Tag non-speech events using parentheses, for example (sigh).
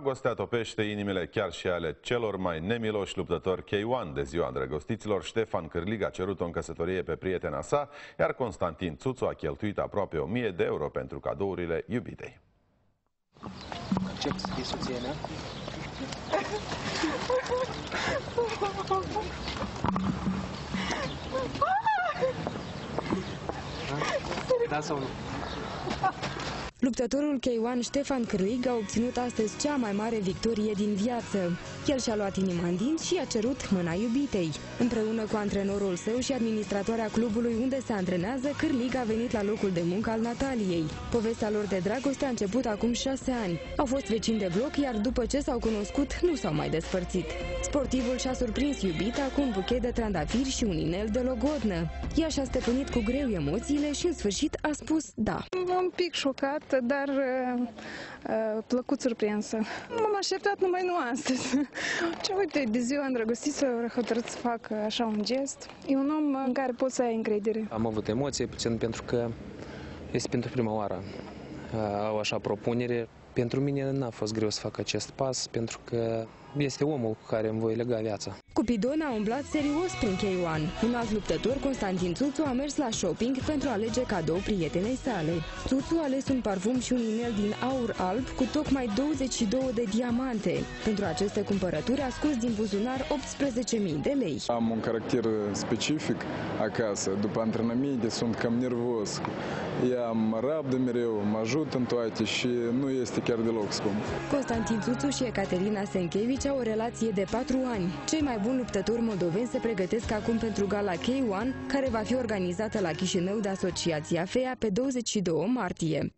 Dragostea topește inimile chiar și ale celor mai nemiloși luptători K1 de ziua îndrăgostiților. Ștefan Cârlig a cerut-o în căsătorie pe prietena sa, iar Constantin Țuțu a cheltuit aproape 1000 de euro pentru cadourile iubitei. Accept să fii soția mea? Da sau nu? Luptătorul K1 Ștefan Cârlig a obținut astăzi cea mai mare victorie din viață. El și-a luat inima în dinți și a cerut mâna iubitei. Împreună cu antrenorul său și administratoarea clubului unde se antrenează, Cârlig a venit la locul de muncă al Nataliei. Povestea lor de dragoste a început acum șase ani. Au fost vecini de bloc, iar după ce s-au cunoscut, nu s-au mai despărțit. Sportivul și-a surprins iubita cu un buchet de trandafiri și un inel de logodnă. Ea și-a stăpânit cu greu emoțiile și în sfârșit a spus da. Un pic șocată, dar uh, uh, plăcut surprinsă. M-am așteptat numai nu astăzi. (laughs) Ce uite, de ziua îndrăgostiților a hotărât să fac așa un gest. E un om în care pot să ai încredere. Am avut emoții puțin pentru că este pentru prima oară. Uh, Au așa propunere. Pentru mine n-a fost greu să fac acest pas pentru că este omul cu care îmi voi lega viața. Cupidon a umblat serios prin K1. Un alt luptător, Constantin Țuțu, a mers la shopping pentru a alege cadou prietenei sale. Țuțu a ales un parfum și un inel din aur alb cu tocmai 22 de diamante. Pentru aceste cumpărături a scos din buzunar 18.000 de lei. Am un caracter specific acasă. După antrenamente sunt cam nervos. Ea mă rabdă mereu, mă ajută în toate și nu este chiar deloc scump. Constantin Țuțu și Ecaterina Senkevici au o relație de 4 ani. Cei mai buni luptători moldoveni se pregătesc acum pentru gala K1, care va fi organizată la Chișinău de Asociația FEA pe 22 martie.